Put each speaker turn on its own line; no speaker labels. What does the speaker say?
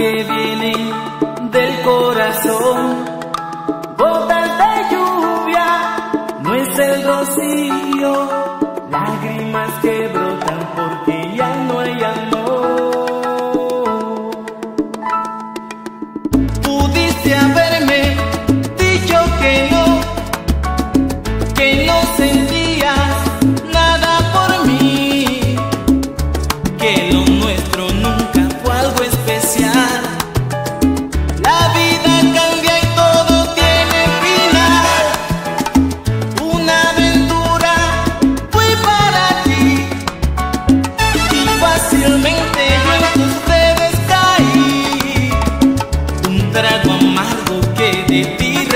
que vienen del corazón. Gotas de lluvia, no es el rocío, lágrimas que trago amargo que de ti